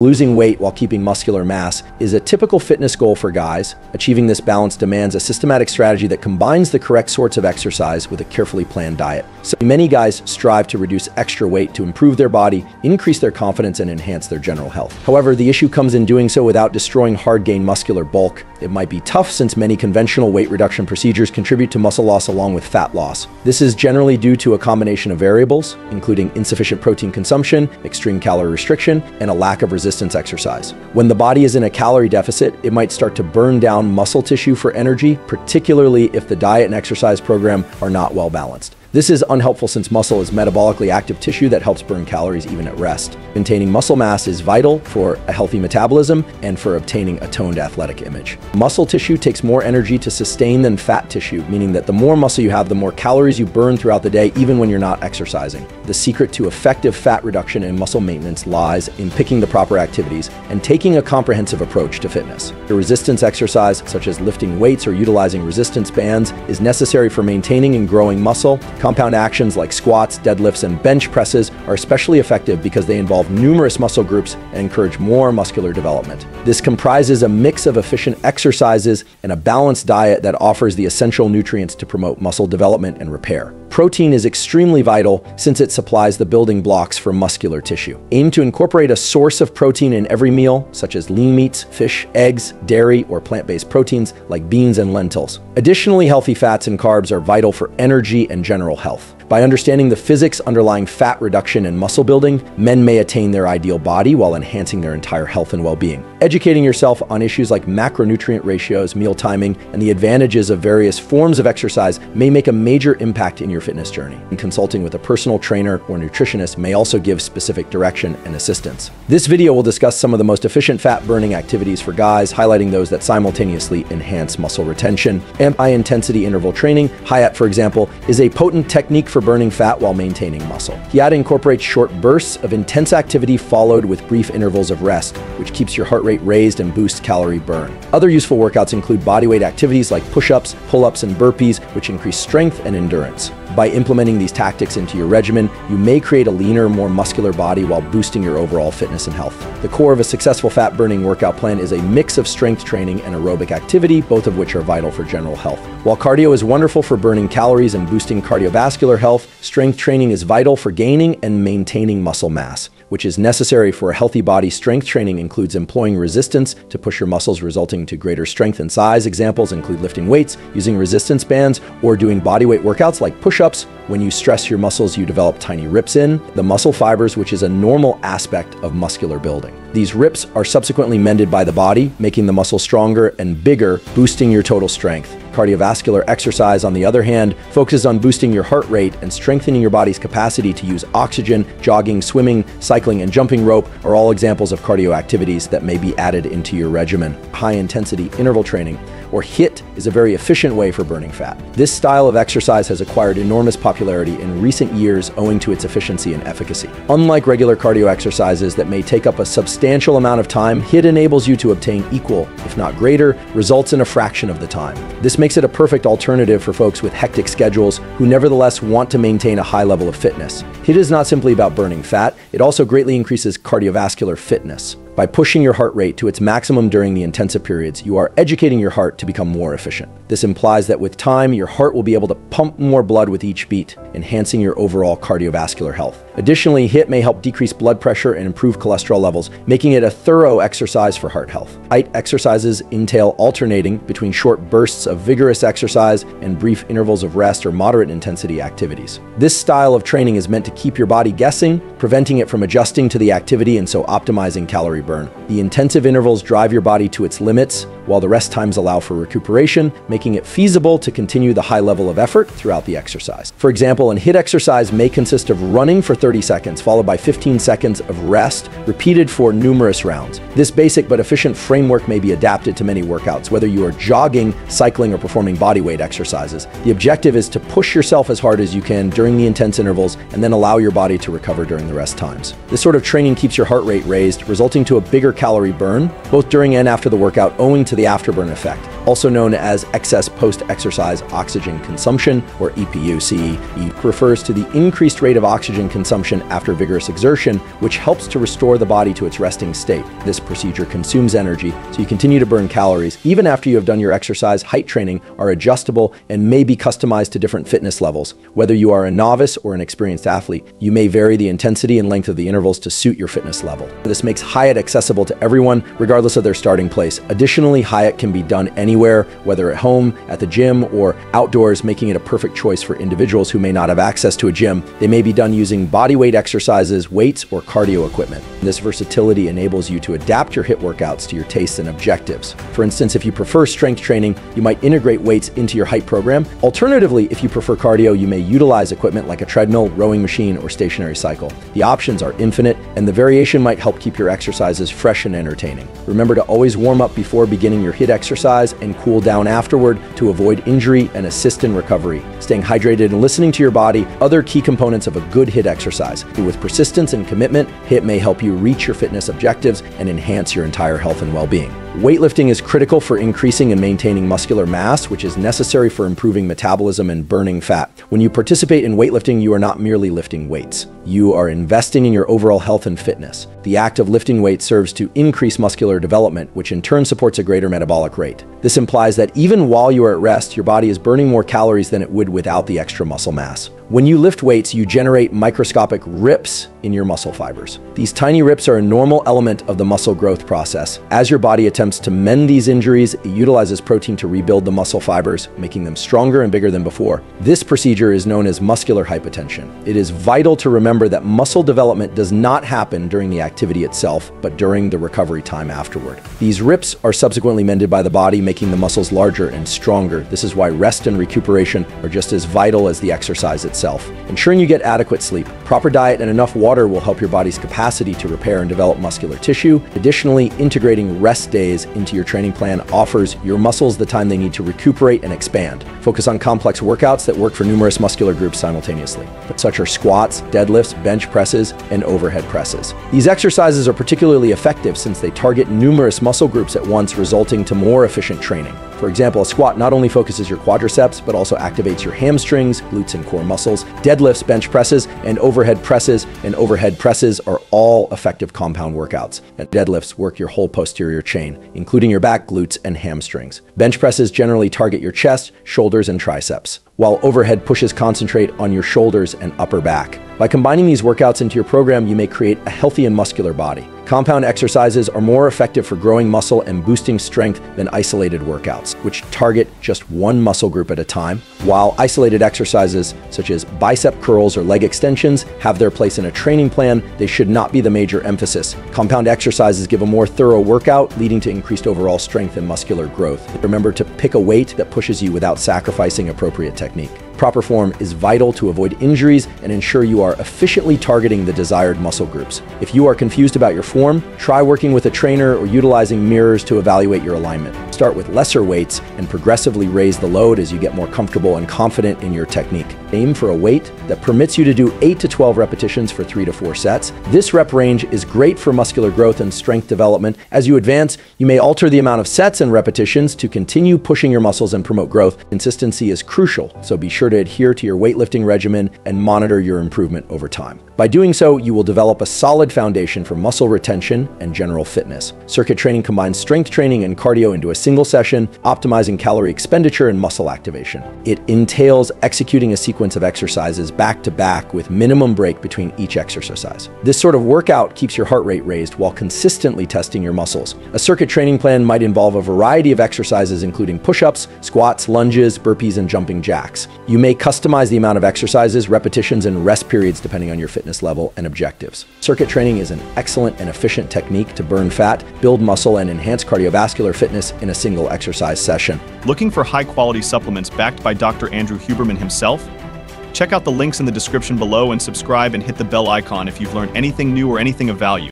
Losing weight while keeping muscular mass is a typical fitness goal for guys. Achieving this balance demands a systematic strategy that combines the correct sorts of exercise with a carefully planned diet. So many guys strive to reduce extra weight to improve their body, increase their confidence, and enhance their general health. However, the issue comes in doing so without destroying hard-gained muscular bulk. It might be tough since many conventional weight reduction procedures contribute to muscle loss along with fat loss. This is generally due to a combination of variables, including insufficient protein consumption, extreme calorie restriction, and a lack of resistance resistance exercise. When the body is in a calorie deficit, it might start to burn down muscle tissue for energy, particularly if the diet and exercise program are not well balanced. This is unhelpful since muscle is metabolically active tissue that helps burn calories even at rest. Maintaining muscle mass is vital for a healthy metabolism and for obtaining a toned athletic image. Muscle tissue takes more energy to sustain than fat tissue, meaning that the more muscle you have, the more calories you burn throughout the day, even when you're not exercising. The secret to effective fat reduction and muscle maintenance lies in picking the proper activities and taking a comprehensive approach to fitness. The resistance exercise, such as lifting weights or utilizing resistance bands, is necessary for maintaining and growing muscle Compound actions like squats, deadlifts, and bench presses are especially effective because they involve numerous muscle groups and encourage more muscular development. This comprises a mix of efficient exercises and a balanced diet that offers the essential nutrients to promote muscle development and repair. Protein is extremely vital since it supplies the building blocks for muscular tissue. Aim to incorporate a source of protein in every meal, such as lean meats, fish, eggs, dairy, or plant-based proteins like beans and lentils. Additionally, healthy fats and carbs are vital for energy and general health. By understanding the physics underlying fat reduction and muscle building, men may attain their ideal body while enhancing their entire health and well-being. Educating yourself on issues like macronutrient ratios, meal timing, and the advantages of various forms of exercise may make a major impact in your fitness journey. And consulting with a personal trainer or nutritionist may also give specific direction and assistance. This video will discuss some of the most efficient fat-burning activities for guys, highlighting those that simultaneously enhance muscle retention. And high-intensity interval training, HIIT for example, is a potent technique for for burning fat while maintaining muscle. HIIT incorporates short bursts of intense activity followed with brief intervals of rest, which keeps your heart rate raised and boosts calorie burn. Other useful workouts include bodyweight activities like push-ups, pull-ups, and burpees, which increase strength and endurance. By implementing these tactics into your regimen, you may create a leaner, more muscular body while boosting your overall fitness and health. The core of a successful fat burning workout plan is a mix of strength training and aerobic activity, both of which are vital for general health. While cardio is wonderful for burning calories and boosting cardiovascular health, strength training is vital for gaining and maintaining muscle mass which is necessary for a healthy body. Strength training includes employing resistance to push your muscles, resulting to greater strength and size. Examples include lifting weights, using resistance bands, or doing bodyweight workouts like push-ups. When you stress your muscles, you develop tiny rips in the muscle fibers, which is a normal aspect of muscular building. These rips are subsequently mended by the body, making the muscle stronger and bigger, boosting your total strength. Cardiovascular exercise, on the other hand, focuses on boosting your heart rate and strengthening your body's capacity to use oxygen. Jogging, swimming, cycling, and jumping rope are all examples of cardio activities that may be added into your regimen. High intensity interval training or HIIT, is a very efficient way for burning fat. This style of exercise has acquired enormous popularity in recent years owing to its efficiency and efficacy. Unlike regular cardio exercises that may take up a substantial amount of time, HIIT enables you to obtain equal, if not greater, results in a fraction of the time. This makes it a perfect alternative for folks with hectic schedules who nevertheless want to maintain a high level of fitness. HIIT is not simply about burning fat, it also greatly increases cardiovascular fitness. By pushing your heart rate to its maximum during the intensive periods, you are educating your heart to become more efficient. This implies that with time, your heart will be able to pump more blood with each beat, enhancing your overall cardiovascular health. Additionally, HIIT may help decrease blood pressure and improve cholesterol levels, making it a thorough exercise for heart health. HIIT exercises entail alternating between short bursts of vigorous exercise and brief intervals of rest or moderate intensity activities. This style of training is meant to keep your body guessing, preventing it from adjusting to the activity and so optimizing calorie burn. The intensive intervals drive your body to its limits, while the rest times allow for recuperation, making it feasible to continue the high level of effort throughout the exercise. For example, an HIIT exercise may consist of running for 30 seconds, followed by 15 seconds of rest, repeated for numerous rounds. This basic but efficient framework may be adapted to many workouts, whether you are jogging, cycling, or performing bodyweight exercises. The objective is to push yourself as hard as you can during the intense intervals and then allow your body to recover during the rest times. This sort of training keeps your heart rate raised, resulting to a bigger calorie burn, both during and after the workout owing to the afterburn effect. Also known as excess post-exercise oxygen consumption, or EPOC. Refers to the increased rate of oxygen consumption after vigorous exertion, which helps to restore the body to its resting state. This procedure consumes energy, so you continue to burn calories even after you have done your exercise. Height training are adjustable and may be customized to different fitness levels. Whether you are a novice or an experienced athlete, you may vary the intensity and length of the intervals to suit your fitness level. This makes HIIT accessible to everyone, regardless of their starting place. Additionally, HIIT can be done anywhere, whether at home, at the gym, or outdoors, making it a perfect choice for individuals who may not have access to a gym. They may be done using body weight exercises, weights, or cardio equipment. This versatility enables you to adapt your HIIT workouts to your tastes and objectives. For instance, if you prefer strength training, you might integrate weights into your HIIT program. Alternatively, if you prefer cardio, you may utilize equipment like a treadmill, rowing machine, or stationary cycle. The options are infinite, and the variation might help keep your exercises fresh and entertaining. Remember to always warm up before beginning your HIIT exercise and cool down afterward to avoid injury and assist in recovery. Staying hydrated and listening to your body, other key components of a good HIIT exercise. With persistence and commitment, HIIT may help you reach your fitness objectives and enhance your entire health and well-being. Weightlifting is critical for increasing and maintaining muscular mass, which is necessary for improving metabolism and burning fat. When you participate in weightlifting, you are not merely lifting weights. You are investing in your overall health and fitness. The act of lifting weights serves to increase muscular development, which in turn supports a greater metabolic rate. This implies that even while you are at rest, your body is burning more calories than it would without the extra muscle mass. When you lift weights, you generate microscopic rips in your muscle fibers. These tiny rips are a normal element of the muscle growth process. As your body attempts to mend these injuries, it utilizes protein to rebuild the muscle fibers, making them stronger and bigger than before. This procedure is known as muscular hypotension. It is vital to remember that muscle development does not happen during the activity itself, but during the recovery time afterward. These rips are subsequently mended by the body, making the muscles larger and stronger. This is why rest and recuperation are just as vital as the exercise itself itself. Ensuring you get adequate sleep, proper diet, and enough water will help your body's capacity to repair and develop muscular tissue. Additionally, integrating rest days into your training plan offers your muscles the time they need to recuperate and expand. Focus on complex workouts that work for numerous muscular groups simultaneously, such are squats, deadlifts, bench presses, and overhead presses. These exercises are particularly effective since they target numerous muscle groups at once, resulting to more efficient training. For example, a squat not only focuses your quadriceps, but also activates your hamstrings, glutes, and core muscles. Deadlifts, bench presses, and overhead presses and overhead presses are all effective compound workouts. And deadlifts work your whole posterior chain, including your back, glutes, and hamstrings. Bench presses generally target your chest, shoulders, and triceps, while overhead pushes concentrate on your shoulders and upper back. By combining these workouts into your program, you may create a healthy and muscular body. Compound exercises are more effective for growing muscle and boosting strength than isolated workouts, which target just one muscle group at a time, while isolated exercises such as bicep curls or leg extensions have their place in a training plan, they should not be the major emphasis. Compound exercises give a more thorough workout, leading to increased overall strength and muscular growth. Remember to pick a weight that pushes you without sacrificing appropriate technique. Proper form is vital to avoid injuries and ensure you are efficiently targeting the desired muscle groups. If you are confused about your form, try working with a trainer or utilizing mirrors to evaluate your alignment. Start with lesser weights and progressively raise the load as you get more comfortable and confident in your technique. Aim for a weight that permits you to do 8 to 12 repetitions for 3 to 4 sets. This rep range is great for muscular growth and strength development. As you advance, you may alter the amount of sets and repetitions to continue pushing your muscles and promote growth. Consistency is crucial, so be sure to adhere to your weightlifting regimen and monitor your improvement over time. By doing so, you will develop a solid foundation for muscle retention and general fitness. Circuit training combines strength training and cardio into a single session, optimizing calorie expenditure and muscle activation. It entails executing a sequence of exercises back to back with minimum break between each exercise. This sort of workout keeps your heart rate raised while consistently testing your muscles. A circuit training plan might involve a variety of exercises including push-ups, squats, lunges, burpees, and jumping jacks. You may customize the amount of exercises, repetitions, and rest periods depending on your fitness level and objectives. Circuit training is an excellent and efficient technique to burn fat, build muscle, and enhance cardiovascular fitness in a single exercise session. Looking for high quality supplements backed by Dr. Andrew Huberman himself? Check out the links in the description below and subscribe and hit the bell icon if you've learned anything new or anything of value.